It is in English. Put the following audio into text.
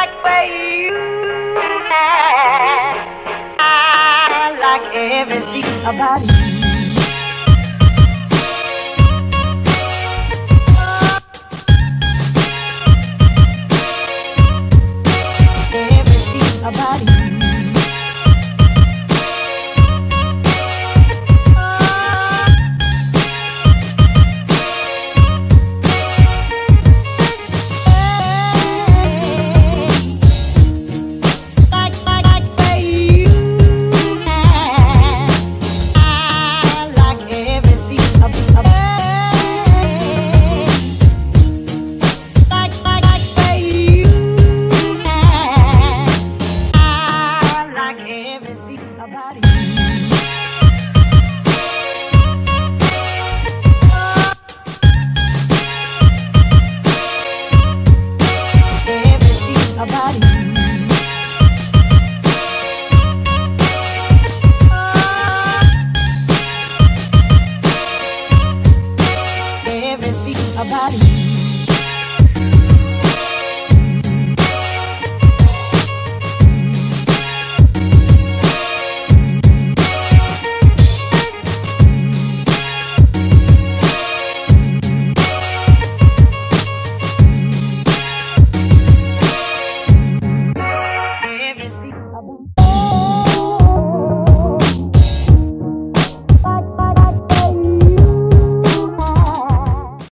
like where you. I like everything about you.